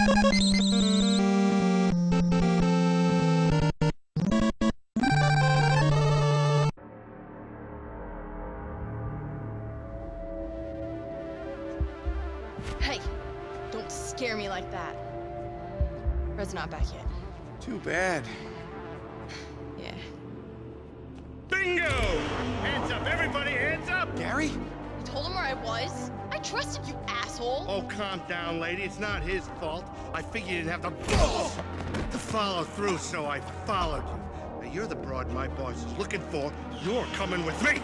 Hey, don't scare me like that. Red's not back yet. Too bad. Yeah. Bingo! Hands up, everybody, hands up! Gary? I told him where I was. I trusted you, asshole. Oh, calm down, lady. It's not his fault. I figured you didn't have the balls to follow through, so I followed you. Now, you're the broad my boss is looking for. You're coming with me.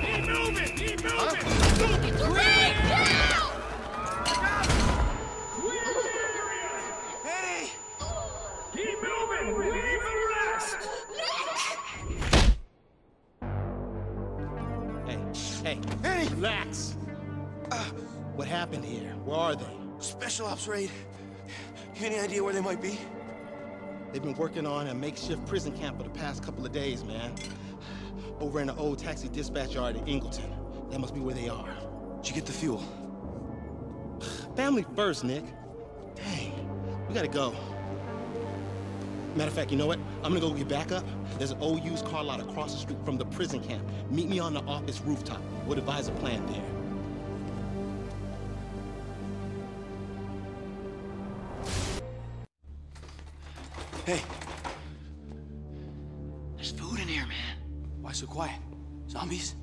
Keep moving! Keep moving! It's a hey, Eddie! relax. Uh, what happened here? Where are they? Special ops raid. You any idea where they might be? They've been working on a makeshift prison camp for the past couple of days, man. Over in the old taxi dispatch yard in Ingleton. That must be where they are. Did you get the fuel? Family first, Nick. Dang, we gotta go. Matter of fact, you know what? I'm gonna go get back up. There's an old used car lot across the street from the prison camp. Meet me on the office rooftop. We'll devise a plan there. Hey, There's food in here, man. why so quiet? Zombies?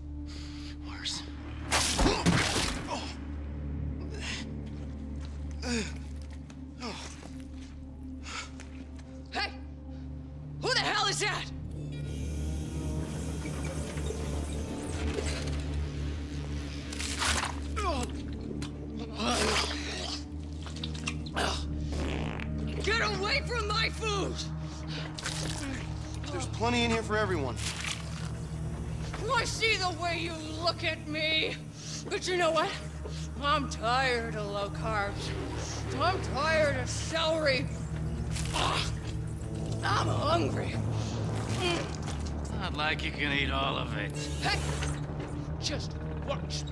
Is that? Get away from my food! There's plenty in here for everyone. I see the way you look at me. But you know what? I'm tired of low carbs. I'm tired of celery. Ah, I'm hungry. Not like you can eat all of it. Hey, just watch.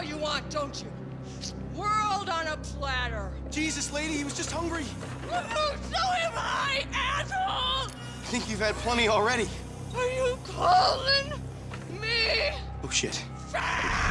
Hell you want, don't you? World on a platter! Jesus, lady, he was just hungry. So am I, asshole! I think you've had plenty already. Are you calling me Oh, shit. I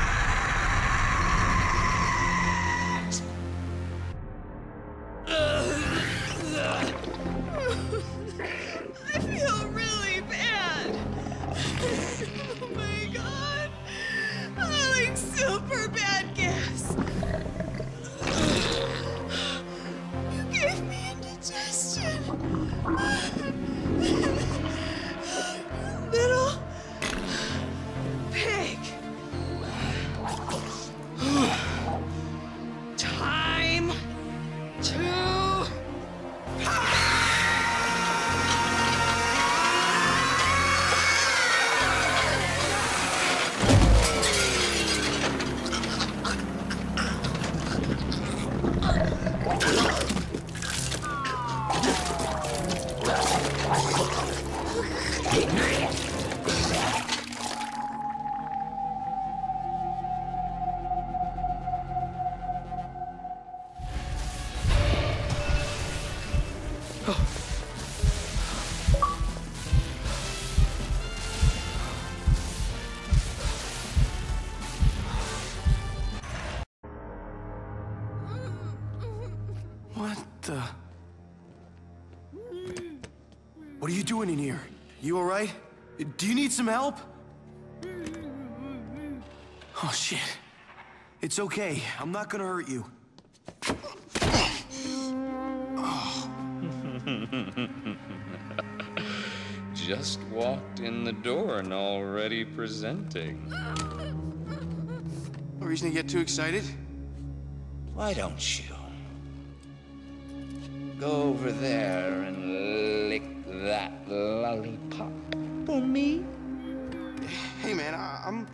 What are you doing in here? You alright? Do you need some help? Oh, shit. It's okay. I'm not gonna hurt you. Just walked in the door and already presenting. No reason to get too excited? Why don't you? Go over there and that lollipop for me. Hey, man, I I'm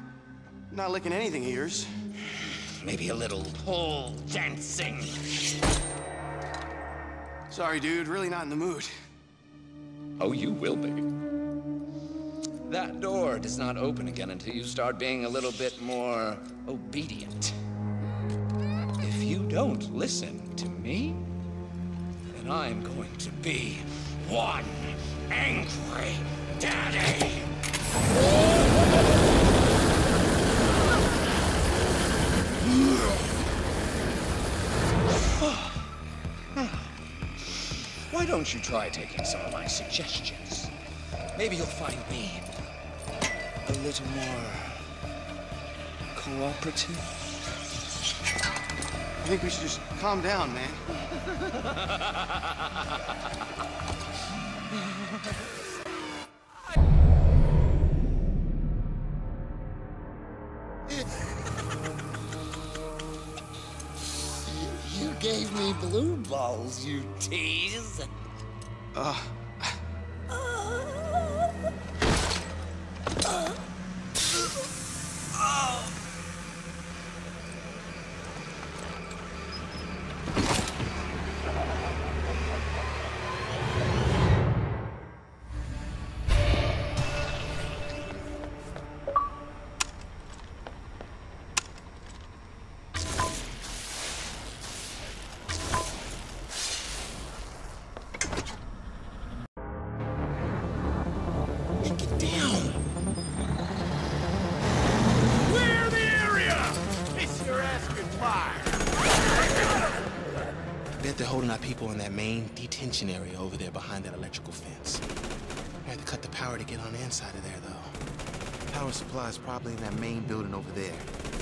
not licking anything of yours. Maybe a little pole dancing. Sorry, dude, really not in the mood. Oh, you will be. That door does not open again until you start being a little bit more obedient. If you don't listen to me, then I'm going to be one angry daddy. Why don't you try taking some of my suggestions? Maybe you'll find me a little more cooperative. I think we should just calm down, man. You gave me blue balls, you tease. Uh, Get detention area over there behind that electrical fence. We have to cut the power to get on the inside of there, though. Power supply is probably in that main building over there.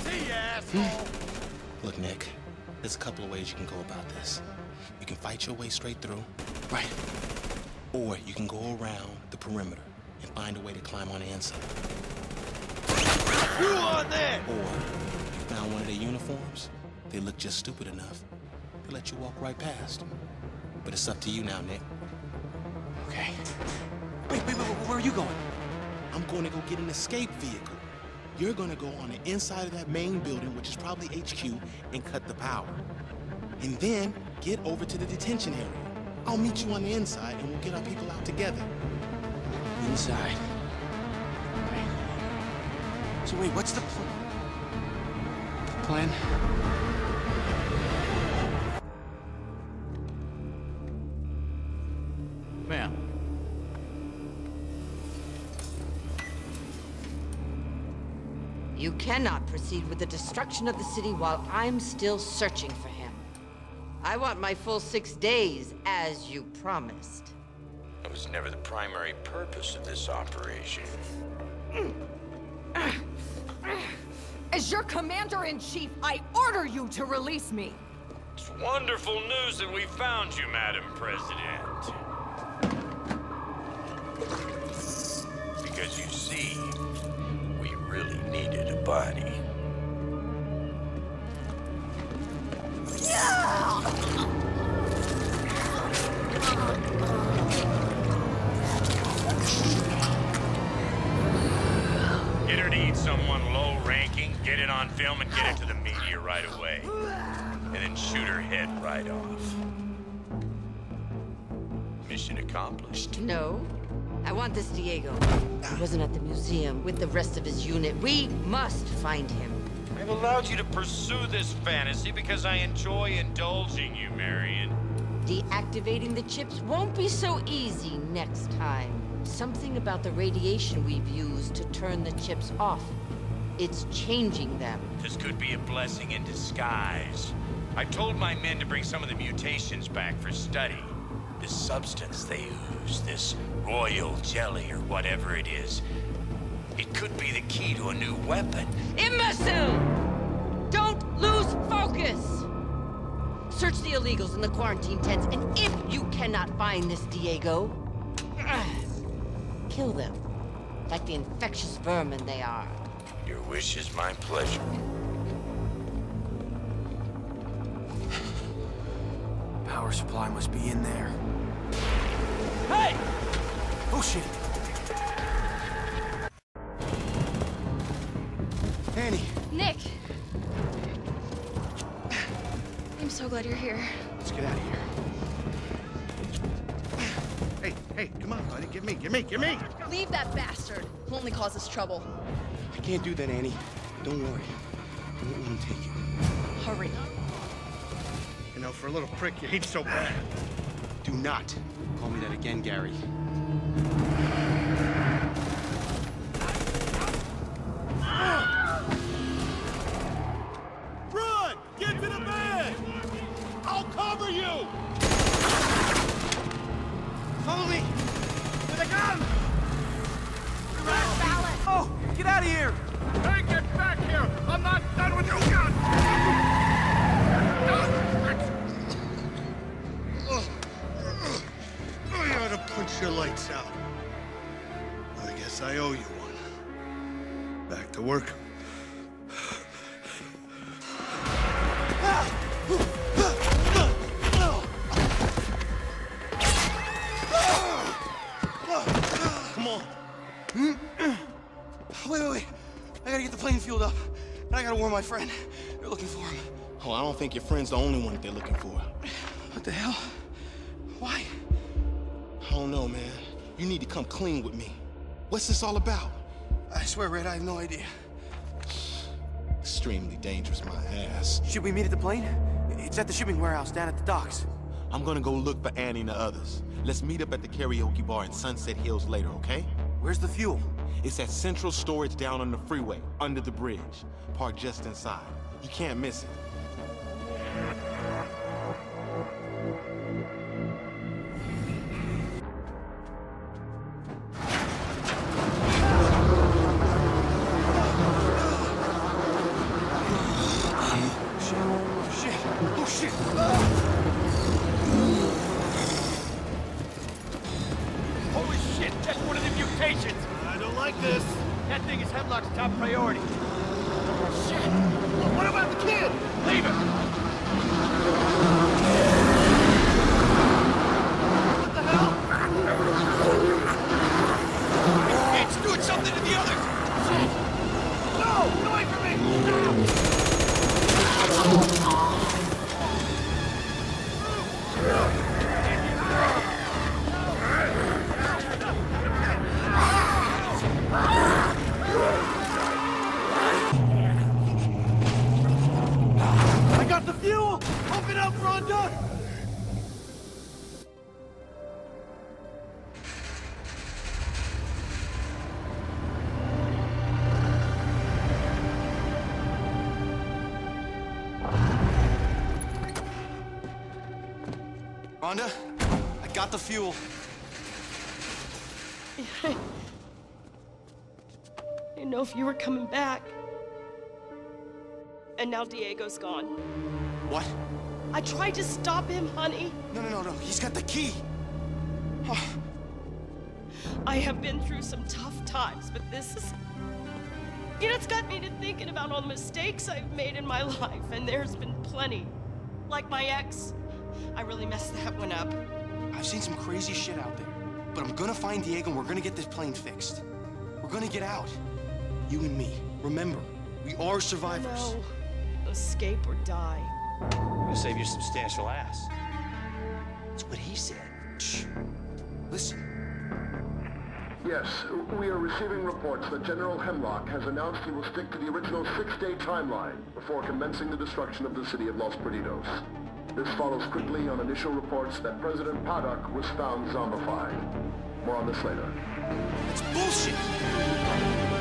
See ya, hmm. asshole! Look, Nick, there's a couple of ways you can go about this. You can fight your way straight through. Right. Or you can go around the perimeter and find a way to climb on the inside. You on there! Or you found one of their uniforms, they look just stupid enough to let you walk right past. But it's up to you now, Nick. Okay. Wait, wait, wait, where are you going? I'm going to go get an escape vehicle. You're going to go on the inside of that main building, which is probably HQ, and cut the power. And then get over to the detention area. I'll meet you on the inside, and we'll get our people out together. inside. Right. So wait, what's the pl- plan? You cannot proceed with the destruction of the city while I'm still searching for him. I want my full six days, as you promised. That was never the primary purpose of this operation. As your commander-in-chief, I order you to release me. It's wonderful news that we found you, Madam President. Needed This Diego. He wasn't at the museum with the rest of his unit. We must find him. I've allowed you to pursue this fantasy because I enjoy indulging you, Marion. Deactivating the chips won't be so easy next time. Something about the radiation we've used to turn the chips off. It's changing them. This could be a blessing in disguise. I told my men to bring some of the mutations back for study. This substance they ooze, this royal jelly or whatever it is, it could be the key to a new weapon. Imbecile! Don't lose focus! Search the illegals in the quarantine tents, and if you cannot find this Diego, kill them. Like the infectious vermin they are. Your wish is my pleasure. Power supply must be in there. Hey! Oh shit! Annie! Nick! I'm so glad you're here. Let's get out of here. Hey, hey, come on, buddy. Give me, give me, give me! Leave that bastard. He'll only cause us trouble. I can't do that, Annie. Don't worry. I won't let him take you. Hurry. Know, for a little prick, you ain't so bad. Do not call me that again, Gary. I I owe you one. Back to work. Come on. Hmm? Wait, wait, wait. I gotta get the plane fueled up. And I gotta warn my friend. They're looking for him. Oh, I don't think your friend's the only one that they're looking for. What the hell? Why? I don't know, man. You need to come clean with me. What's this all about? I swear, Red, I have no idea. Extremely dangerous, my ass. Should we meet at the plane? It's at the shipping warehouse down at the docks. I'm gonna go look for Annie and the others. Let's meet up at the karaoke bar in Sunset Hills later, okay? Where's the fuel? It's at Central Storage down on the freeway, under the bridge. Parked just inside. You can't miss it. This. That thing is Hemlock's top priority. Oh, Shit! What about the kid? Leave him! Got the fuel. I didn't know if you were coming back. And now Diego's gone. What? I tried to stop him, honey. No, no, no, no. He's got the key. Oh, I have been through some tough times, but this is. You know, it's got me to thinking about all the mistakes I've made in my life, and there's been plenty. Like my ex. I really messed that one up. I've seen some crazy shit out there. But I'm gonna find Diego and we're gonna get this plane fixed. We're gonna get out. You and me. Remember, we are survivors. No. Escape or die. Gonna save your substantial ass. That's what he said. Shh. Listen. Yes, we are receiving reports that General Hemlock has announced he will stick to the original six-day timeline before commencing the destruction of the city of Los Perdidos. This follows quickly on initial reports that President Paddock was found zombified. More on this later. It's bullshit!